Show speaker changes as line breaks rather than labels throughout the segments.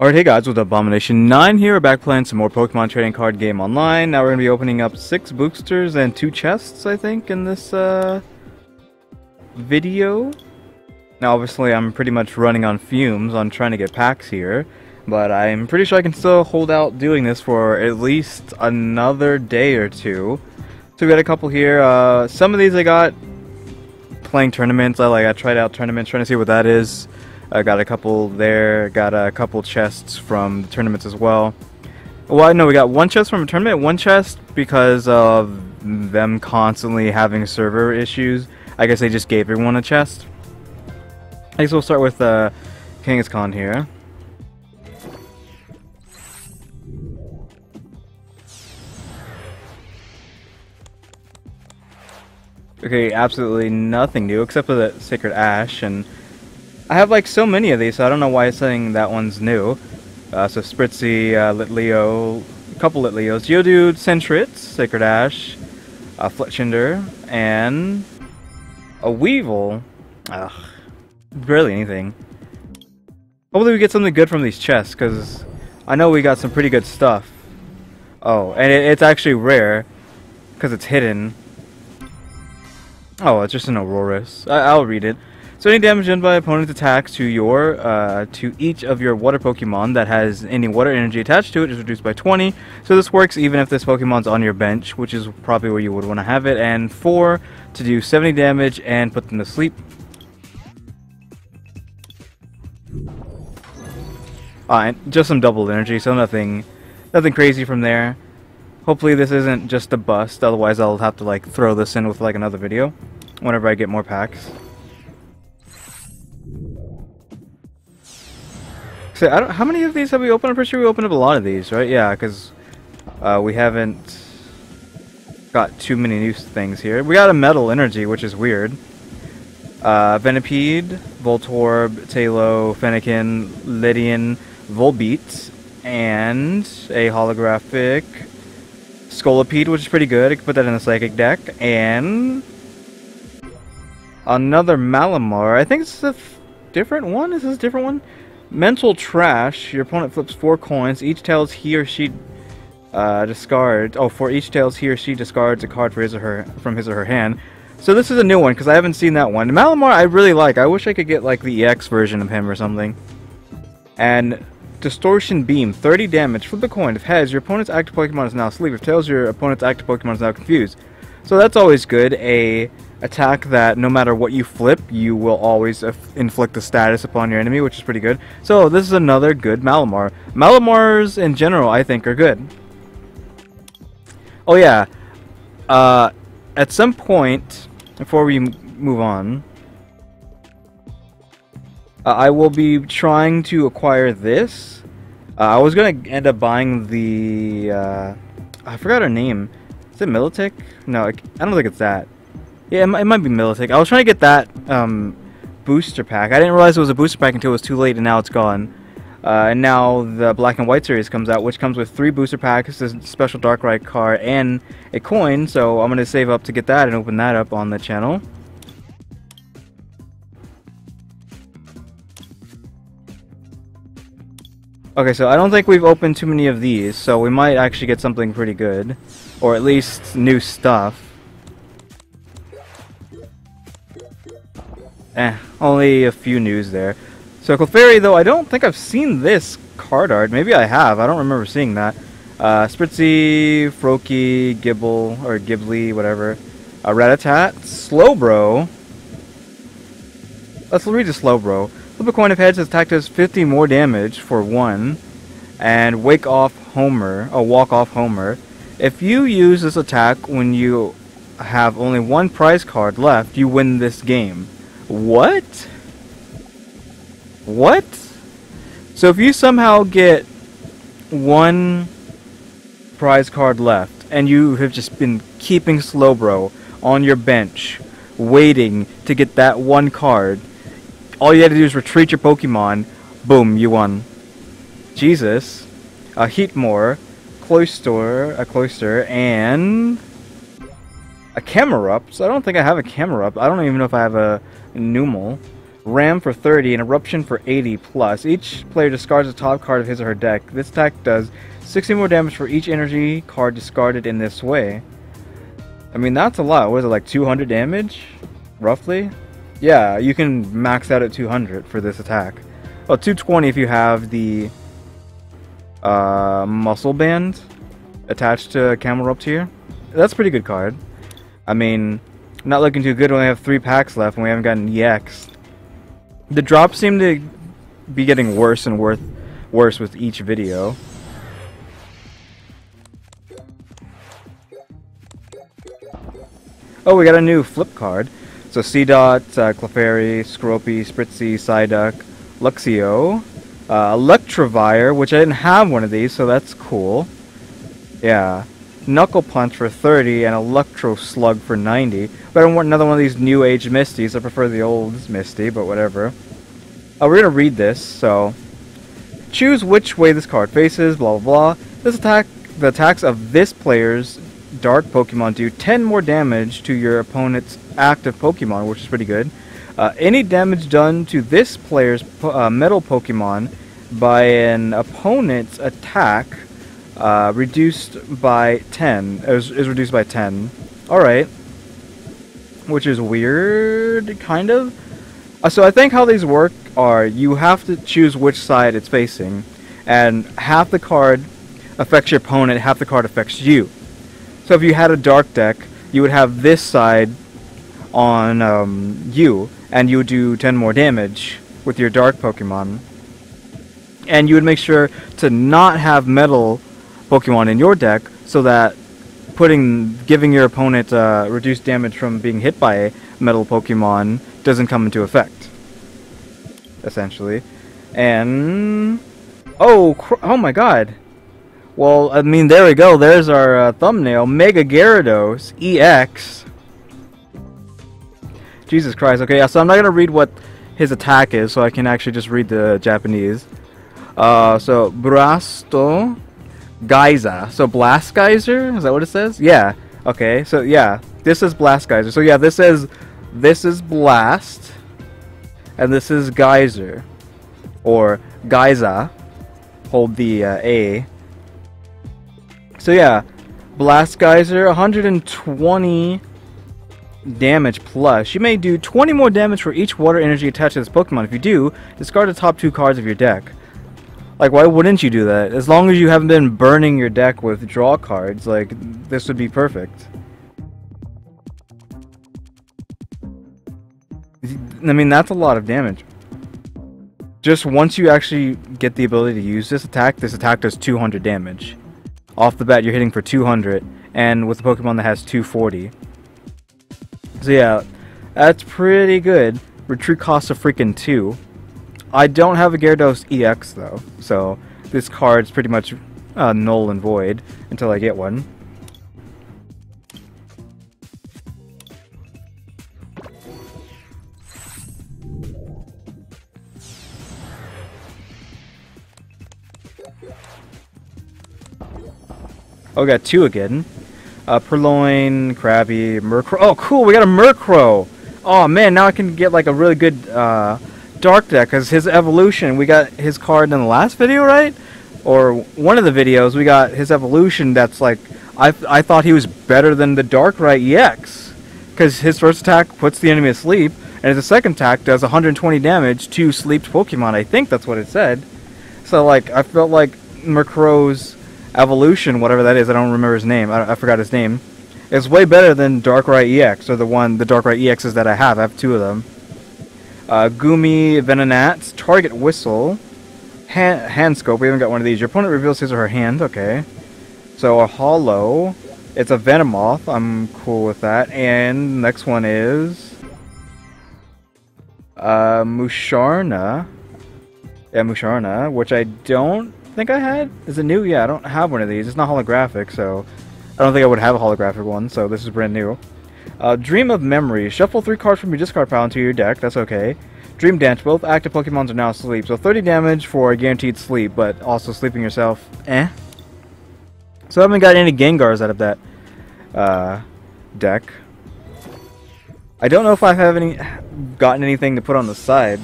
Alright, hey guys, with Abomination9 here, we're back playing some more Pokemon Trading Card Game Online. Now we're going to be opening up six boosters and two chests, I think, in this uh, video. Now obviously I'm pretty much running on fumes on trying to get packs here, but I'm pretty sure I can still hold out doing this for at least another day or two. So we got a couple here. Uh, some of these I got playing tournaments. I like I tried out tournaments, trying to see what that is. I got a couple there, got a couple chests from the tournaments as well. Well, no, we got one chest from a tournament, one chest because of them constantly having server issues. I guess they just gave everyone a chest. I guess we'll start with uh, Kangaskhan here. Okay, absolutely nothing new except for the Sacred Ash and I have like so many of these, so I don't know why it's saying that one's new. Uh, so Spritzee, uh, Litleo, a couple Litleos, Geodude, Sentret, Sacred Ash, uh, Fletchinder, and a Weevil. Ugh, barely anything. Hopefully we get something good from these chests, because I know we got some pretty good stuff. Oh, and it, it's actually rare, because it's hidden. Oh, it's just an Aurorus. I I'll read it. So any damage done by opponent's attacks to your uh, to each of your water Pokemon that has any water energy attached to it is reduced by 20. So this works even if this Pokemon's on your bench, which is probably where you would want to have it. And 4 to do 70 damage and put them to sleep. Uh, just some double energy, so nothing, nothing crazy from there. Hopefully this isn't just a bust, otherwise I'll have to like throw this in with like another video whenever I get more packs. So I don't. How many of these have we opened? I'm pretty sure we opened up a lot of these, right? Yeah, because uh, we haven't got too many new things here. We got a metal energy, which is weird. Uh, Venipede, Voltorb, Taillow, Fennekin, Lydian, Volbeat, and a holographic Scolipede, which is pretty good. I can put that in the Psychic deck. And another Malamar. I think it's a different one. Is this a different one? Mental trash. Your opponent flips four coins. Each tells he or she uh, discards. Oh, for each tails he or she discards a card for his her from his or her hand. So this is a new one because I haven't seen that one. Malamar I really like. I wish I could get like the EX version of him or something. And Distortion Beam, 30 damage. Flip a coin. If heads, your opponent's active Pokemon is now asleep. If tails, your opponent's active Pokemon is now confused. So that's always good. A attack that no matter what you flip, you will always inflict a status upon your enemy, which is pretty good. So this is another good Malamar. Malamars in general, I think, are good. Oh yeah, uh, at some point, before we move on, uh, I will be trying to acquire this. Uh, I was going to end up buying the, uh, I forgot her name. Is it Milotic? No, I don't think it's that. Yeah, it might, be Militech. I was trying to get that um, booster pack. I didn't realize it was a booster pack until it was too late, and now it's gone. Uh, and now the Black and White series comes out, which comes with three booster packs, a special Darkrai card, and a coin. So I'm going to save up to get that and open that up on the channel. Okay, so I don't think we've opened too many of these, so we might actually get something pretty good. Or at least new stuff. Eh, only a few news there. So Clefairy, though, I don't think I've seen this card art. Maybe I have. I don't remember seeing that. Uh, Spritzee, Froakie, Gibble, or Ghibli, whatever. Uh, Rattata, Slowbro. Let's read the Slowbro. Flip a coin of heads, attack does 50 more damage for one. And Wake Off Homer, a Walk Off Homer. If you use this attack when you have only one prize card left, you win this game. What? What? So if you somehow get one prize card left and you have just been keeping Slowbro on your bench waiting to get that one card, all you had to do is retreat your Pokemon, boom, you won. Jesus. A Heatmor, Cloyster, a Cloyster, and a Camerupt. So I don't think I have a Camerupt. I don't even know if I have a Numel. Ram for 30, and Eruption for 80 plus. Each player discards the top card of his or her deck. This attack does 60 more damage for each energy card discarded in this way. I mean, that's a lot. What is it, like 200 damage? Roughly? Yeah, you can max out at 200 for this attack. Well, 220 if you have the uh, muscle band attached to Camelot tier. That's a pretty good card. I mean, not looking too good. We only have three packs left and we haven't gotten EX. The drops seem to be getting worse and worse, worse with each video. Oh, we got a new flip card. So Seedot, uh, Clefairy, Skorupi, Spritzee, Psyduck, Luxio, uh, which I didn't have one of these, so that's cool. Yeah. Knuckle Punch for 30 and Electro Slug for 90. But I don't want another one of these new age Misties. I prefer the old Misty, but whatever. Uh, we're going to read this, so... Choose which way this card faces, blah blah blah. This attack, the attacks of this player's dark Pokemon do 10 more damage to your opponent's active Pokemon, which is pretty good. Uh, any damage done to this player's po uh, metal Pokemon by an opponent's attack uh, reduced by 10 is, is reduced by 10. Alright. Which is weird, kind of. Uh, so I think how these work are you have to choose which side it's facing, and half the card affects your opponent, half the card affects you. So if you had a dark deck, you would have this side on um, you, and you would do 10 more damage with your dark Pokemon. And you would make sure to not have metal Pokemon in your deck so that putting giving your opponent uh, reduced damage from being hit by a metal Pokemon doesn't come into effect. Essentially. And oh, oh my god. Well, I mean, there we go. There's our uh, thumbnail. Mega Gyarados EX. Jesus Christ. Okay, yeah, so I'm not to read what his attack is, so I can actually just read the Japanese. Uh, so, Brasto Geyser. So, Blast Geyser? Is that what it says? Yeah. Okay, so yeah. This is Blast Geyser. So, yeah, this is, this is Blast. And this is Geyser. Or Geyser. Hold the uh, A. So yeah, Blast Geyser, 120 damage plus. You may do 20 more damage for each water energy attached to this Pokemon. If you do, discard the top two cards of your deck. Like, why wouldn't you do that? As long as you haven't been burning your deck with draw cards, like, this would be perfect. I mean, that's a lot of damage. Just once you actually get the ability to use this attack, this attack does 200 damage off the bat you're hitting for 200 and with a Pokemon that has 240 so yeah that's pretty good. Retreat costs a freaking 2 I don't have a Gyarados EX though so this card's pretty much uh, null and void until I get one. Oh, got two again. Uh, Purrloin, Krabby, Murkrow. Oh, cool, we got a Murkrow. Oh, man, now I can get, like, a really good, uh, Dark deck, because his evolution, we got his card in the last video, right? Or one of the videos, we got his evolution that's, like, I, th I thought he was better than the Darkrai EX. Because his first attack puts the enemy asleep, and his second attack does 120 damage to sleeped Pokemon. I think that's what it said. So, like, I felt like Murkrow's Evolution, whatever that is, I don't remember his name. I, I forgot his name. It's way better than Darkrai EX, or the one, the Darkrai EXs that I have. I have two of them. Uh, Goomy, Venonat, Target Whistle, hand, hand Scope. We haven't got one of these. Your opponent reveals his or her hand. Okay. So a Holo. It's a Venomoth. I'm cool with that. And next one is uh, Musharna. Yeah, Musharna, which I don't think I had? Is it new? Yeah, I don't have one of these. It's not holographic, so I don't think I would have a holographic one, so this is brand new. Uh, Dream of Memory. Shuffle three cards from your discard pile into your deck. That's okay. Dream Dance. Both active Pokemons are now asleep. So 30 damage for a guaranteed sleep, but also sleeping yourself. Eh. So I haven't got any Gengars out of that uh, deck. I don't know if I have any... gotten anything to put on the side.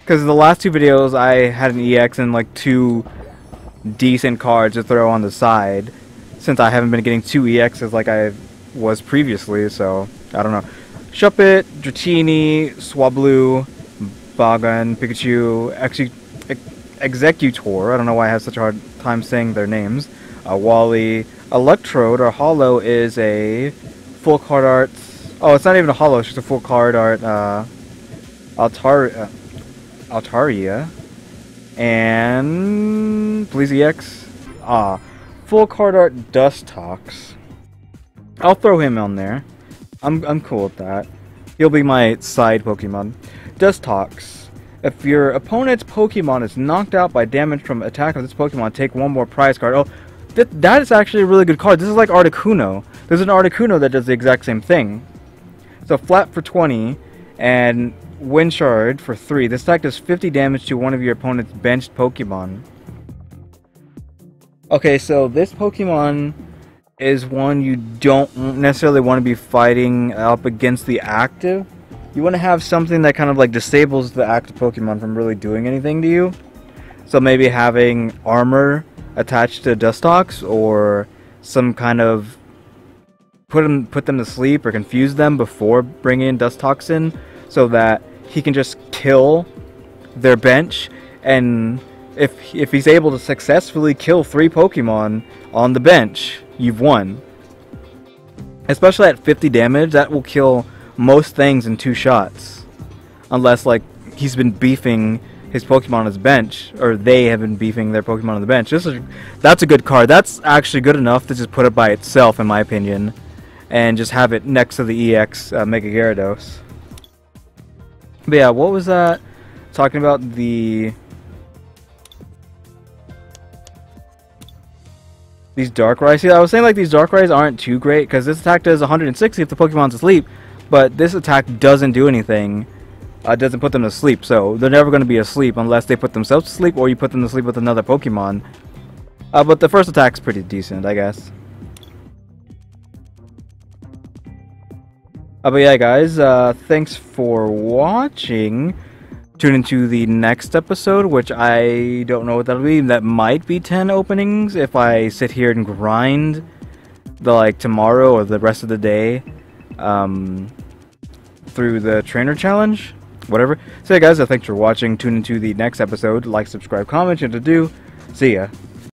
Because the last two videos, I had an EX and like two decent cards to throw on the side. Since I haven't been getting two EXs like I was previously, so I don't know. Shuppet, Dratini, Swablu, Bagon, Pikachu, Ex Exeggutor. I don't know why I have such a hard time saying their names. Uh, Wally, Electrode or Holo is a full card art. Oh, it's not even a Holo, it's just a full card art. Uh, uh, Altaria. And. Please EX. Ah. Full card art Dustox. I'll throw him on there. I'm, I'm cool with that. He'll be my side Pokemon. Dustox. If your opponent's Pokemon is knocked out by damage from attack of this Pokemon, take one more prize card. Oh, that, that is actually a really good card. This is like Articuno. There's an Articuno that does the exact same thing. So flat for 20, and Wind Shard for 3. This attack does 50 damage to one of your opponent's benched Pokemon. Okay, so this Pokemon is one you don't necessarily want to be fighting up against the active. You want to have something that kind of like disables the active Pokemon from really doing anything to you. So maybe having armor attached to Dustox or some kind of put them put them to sleep or confuse them before bringing Dustox in so that he can just kill their bench and if if he's able to successfully kill three Pokemon on the bench, you've won. Especially at 50 damage, that will kill most things in two shots. Unless like he's been beefing his Pokemon on his bench, or they have been beefing their Pokemon on the bench. This is, that's a good card. That's actually good enough to just put it by itself, in my opinion, and just have it next to the EX uh, Mega Gyarados. But yeah, what was that? Talking about the these Darkrai. See, I was saying like these Darkrai's aren't too great because this attack does 160 if the Pokemon's asleep, but this attack doesn't do anything. Uh, doesn't put them to sleep, so they're never going to be asleep unless they put themselves to sleep or you put them to sleep with another Pokemon. Uh, but the first attack's pretty decent, I guess. Uh, but yeah, guys, uh, thanks for watching. Tune into the next episode, which I don't know what that'll be. That might be 10 openings if I sit here and grind the like tomorrow or the rest of the day um, through the trainer challenge. Whatever. So yeah, guys, uh, thanks for watching. Tune into the next episode. Like, subscribe, comment, and to do. See ya.